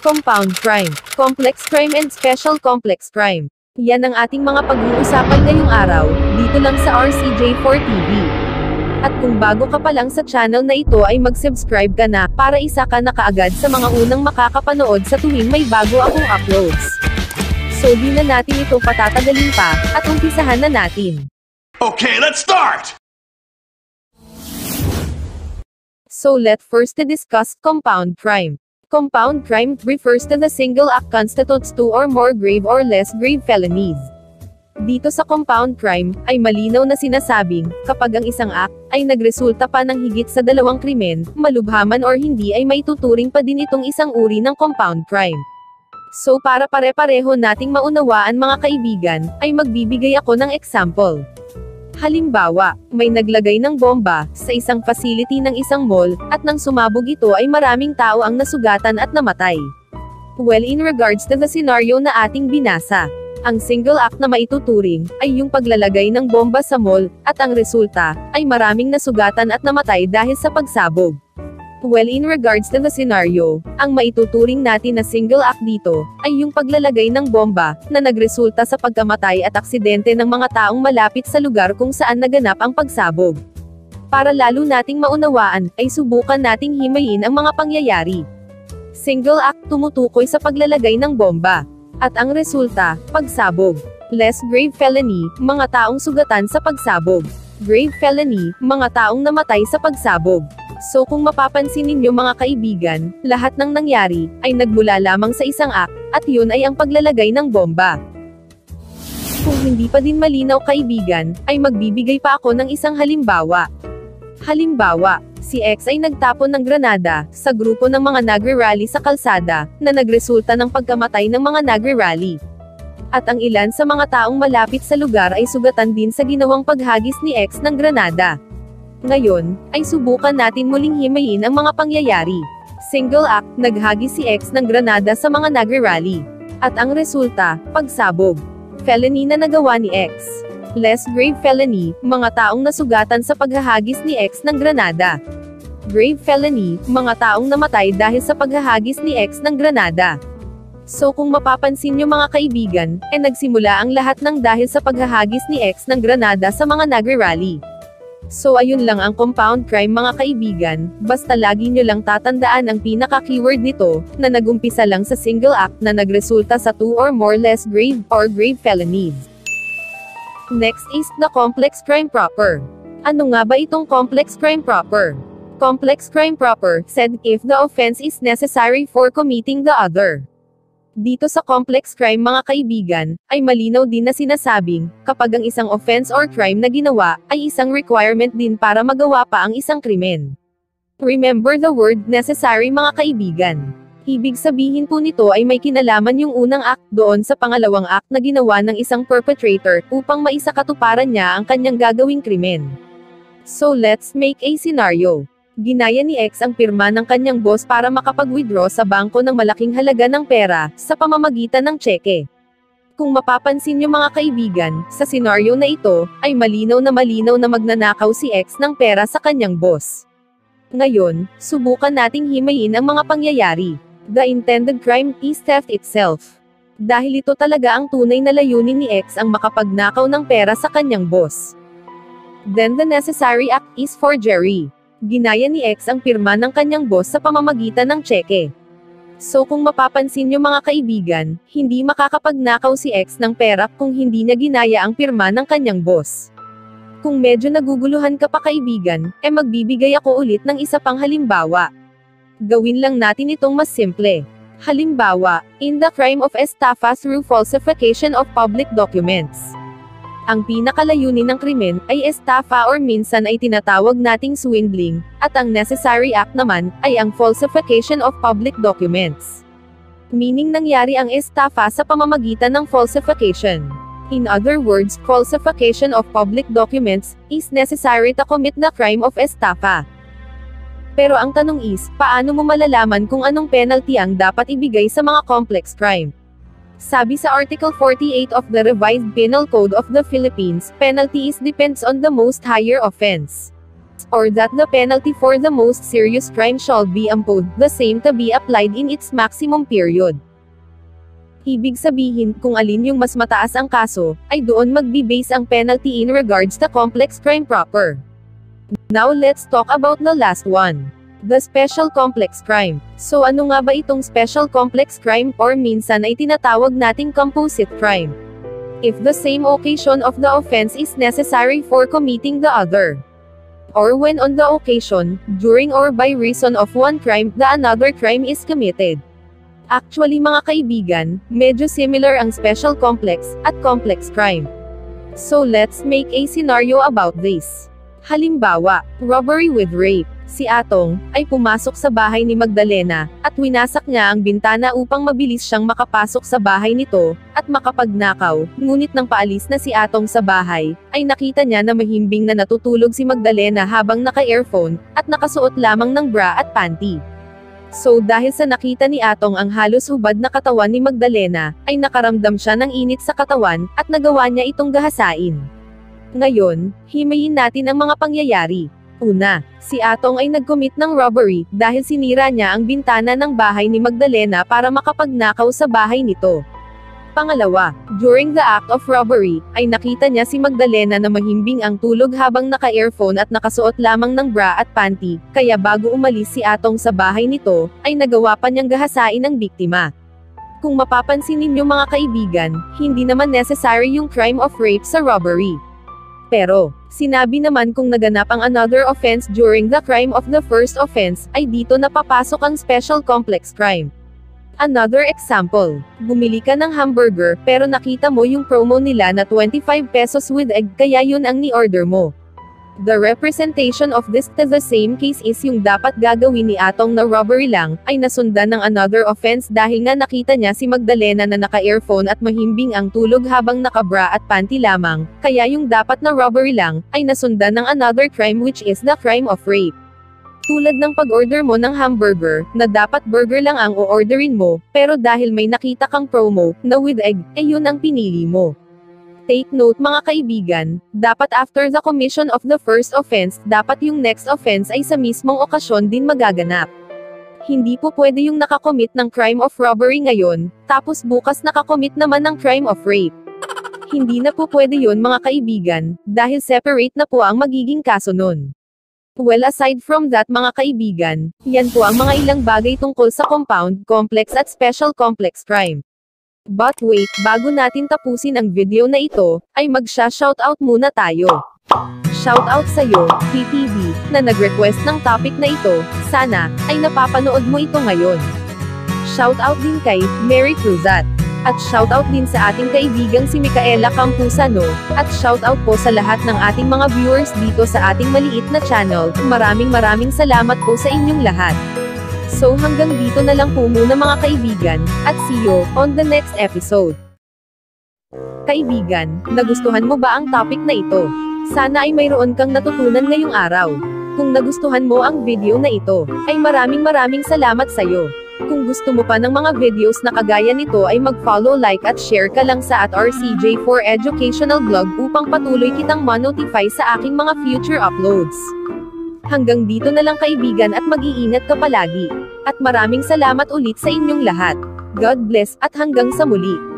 Compound crime, complex crime and special complex crime. Yan ang ating mga pag-uusapan ngayong araw, dito lang sa RCJ4 TV. At kung bago ka pa lang sa channel na ito ay mag-subscribe ka na, para isa ka na kaagad sa mga unang makakapanood sa tuwing may bago akong uploads. So di na natin ito patatagalin pa, at umpisahan na natin. Okay, let's start! So let first discuss compound crime. Compound crime refers to the single act constitutes two or more grave or less grave felonies. Dito sa compound crime, ay malinaw na sinasabing, kapag ang isang act, ay nagresulta pa ng higit sa dalawang krimen, malubhaman or hindi ay may tuturing pa din itong isang uri ng compound crime. So para pare-pareho nating maunawaan mga kaibigan, ay magbibigay ako ng example. Halimbawa, may naglagay ng bomba sa isang facility ng isang mall, at nang sumabog ito ay maraming tao ang nasugatan at namatay. Well in regards to the scenario na ating binasa, ang single act na maituturing ay yung paglalagay ng bomba sa mall, at ang resulta ay maraming nasugatan at namatay dahil sa pagsabog. Well in regards to the scenario, ang maituturing natin na single act dito, ay yung paglalagay ng bomba, na nagresulta sa pagkamatay at aksidente ng mga taong malapit sa lugar kung saan naganap ang pagsabog. Para lalo nating maunawaan, ay subukan nating himayin ang mga pangyayari. Single act tumutukoy sa paglalagay ng bomba. At ang resulta, pagsabog. Less grave felony, mga taong sugatan sa pagsabog. Grave felony, mga taong namatay sa pagsabog. So kung mapapansin ninyo mga kaibigan, lahat ng nangyari, ay nagmula lamang sa isang act, at yun ay ang paglalagay ng bomba. Kung hindi pa din malinaw kaibigan, ay magbibigay pa ako ng isang halimbawa. Halimbawa, si X ay nagtapon ng granada, sa grupo ng mga nagre-rally sa kalsada, na nagresulta ng pagkamatay ng mga nagre-rally. At ang ilan sa mga taong malapit sa lugar ay sugatan din sa ginawang paghagis ni X ng granada. Ngayon, ay subukan natin muling himayin ang mga pangyayari. Single act, naghagis si X ng granada sa mga nagre-rally. At ang resulta, pagsabog. Felony na nagawa ni X. Less grave felony, mga taong nasugatan sa paghahagis ni X ng granada. Grave felony, mga taong namatay dahil sa paghahagis ni X ng granada. So kung mapapansin nyo mga kaibigan, e nagsimula ang lahat ng dahil sa paghahagis ni X ng granada sa mga nagre-rally. So ayun lang ang compound crime mga kaibigan, basta lagi nyo lang tatandaan ang pinaka-keyword nito, na nagumpisa lang sa single act na nagresulta sa two or more less grave or grave felonies. Next is the complex crime proper. Ano nga ba itong complex crime proper? Complex crime proper, said, if the offense is necessary for committing the other. Dito sa complex crime mga kaibigan, ay malinaw din na sinasabing, kapag ang isang offense or crime na ginawa, ay isang requirement din para magawa pa ang isang krimen. Remember the word necessary mga kaibigan. Ibig sabihin po nito ay may kinalaman yung unang act doon sa pangalawang act na ginawa ng isang perpetrator upang maisakatuparan niya ang kanyang gagawing krimen. So let's make a scenario. Ginaya ni X ang pirma ng kanyang boss para makapag-withdraw sa bangko ng malaking halaga ng pera, sa pamamagitan ng tseke. Kung mapapansin niyo mga kaibigan, sa senaryo na ito, ay malinaw na malinaw na magnanakaw si X ng pera sa kanyang boss. Ngayon, subukan nating himayin ang mga pangyayari. The intended crime is theft itself. Dahil ito talaga ang tunay na layunin ni X ang makapagnakaw ng pera sa kanyang boss. Then the necessary act is forgery ginaya ni X ang pirma ng kanyang boss sa pamamagitan ng tseke. So kung mapapansin nyo mga kaibigan, hindi makakapagnakaw si X ng pera kung hindi niya ginaya ang pirma ng kanyang boss. Kung medyo naguguluhan ka pa kaibigan, e eh magbibigay ako ulit ng isa pang halimbawa. Gawin lang natin itong mas simple. Halimbawa, in the crime of estafa through falsification of public documents. Ang pinakalayunin ng krimen ay estafa or minsan ay tinatawag nating swindling, at ang necessary act naman ay ang falsification of public documents. Meaning nangyari ang estafa sa pamamagitan ng falsification. In other words, falsification of public documents is necessary to commit the crime of estafa. Pero ang tanong is, paano mo malalaman kung anong penalty ang dapat ibigay sa mga complex crime? Sabi sa Article 48 of the Revised Penal Code of the Philippines, penalty is depends on the most higher offense. or that the penalty for the most serious crime shall be imposed, the same to be applied in its maximum period. Ibig sabihin, kung alin yung mas mataas ang kaso, ay doon magbi-base ang penalty in regards to complex crime proper. Now let's talk about the last one. The special complex crime. So ano nga ba itong special complex crime or minsan ay tinatawag nating composite crime? If the same occasion of the offense is necessary for committing the other. Or when on the occasion, during or by reason of one crime, the another crime is committed. Actually mga kaibigan, medyo similar ang special complex at complex crime. So let's make a scenario about this. Halimbawa, robbery with rape. Si Atong, ay pumasok sa bahay ni Magdalena, at winasak niya ang bintana upang mabilis siyang makapasok sa bahay nito, at makapagnakaw, ngunit nang paalis na si Atong sa bahay, ay nakita niya na mahimbing na natutulog si Magdalena habang naka-earphone, at nakasuot lamang ng bra at panty. So dahil sa nakita ni Atong ang halos hubad na katawan ni Magdalena, ay nakaramdam siya ng init sa katawan, at nagawa niya itong gahasain. Ngayon, himayin natin ang mga pangyayari. Una, si Atong ay nag-commit ng robbery dahil sinira niya ang bintana ng bahay ni Magdalena para makapagnakaw sa bahay nito. Pangalawa, during the act of robbery, ay nakita niya si Magdalena na mahimbing ang tulog habang naka-earphone at nakasuot lamang ng bra at panty, kaya bago umalis si Atong sa bahay nito, ay nagawa pa niyang gahasain ang biktima. Kung mapapansin ninyo mga kaibigan, hindi naman necessary yung crime of rape sa robbery. Pero, sinabi naman kung naganap ang another offense during the crime of the first offense, ay dito napapasok ang special complex crime. Another example, bumili ka ng hamburger, pero nakita mo yung promo nila na 25 pesos with egg kaya yun ang ni-order mo. The representation of this to the same case is yung dapat gagawin ni Atong na robbery lang, ay nasundan ng another offense dahil nga nakita niya si Magdalena na naka-earphone at mahimbing ang tulog habang nakabra at panty lamang, kaya yung dapat na robbery lang, ay nasundan ng another crime which is the crime of rape. Tulad ng pag-order mo ng hamburger, na dapat burger lang ang o-orderin mo, pero dahil may nakita kang promo, na with egg, eh yun ang pinili mo. Take note mga kaibigan, dapat after the commission of the first offense, dapat yung next offense ay sa mismong okasyon din magaganap. Hindi po pwede yung nakakomit ng crime of robbery ngayon, tapos bukas nakakomit naman ng crime of rape. Hindi na po pwede yun mga kaibigan, dahil separate na po ang magiging kaso nun. Well aside from that mga kaibigan, yan po ang mga ilang bagay tungkol sa compound, complex at special complex crime. But wait, bago natin tapusin ang video na ito, ay magsha-shoutout muna tayo. Shoutout sa'yo, PTV, na nag-request ng topic na ito, sana, ay napapanood mo ito ngayon. Shoutout din kay, Mary Cruzat. At shoutout din sa ating kaibigang si Micaela Campusano, at shoutout po sa lahat ng ating mga viewers dito sa ating maliit na channel, maraming maraming salamat po sa inyong lahat. So hanggang dito na lang po muna mga kaibigan, at see you, on the next episode. Kaibigan, nagustuhan mo ba ang topic na ito? Sana ay mayroon kang natutunan ngayong araw. Kung nagustuhan mo ang video na ito, ay maraming maraming salamat sa'yo. Kung gusto mo pa ng mga videos na kagaya nito ay mag-follow, like at share ka lang sa at RCJ for Educational Blog upang patuloy kitang ma-notify sa aking mga future uploads. Hanggang dito na lang kaibigan at mag-iingat ka palagi. At maraming salamat ulit sa inyong lahat. God bless at hanggang sa muli.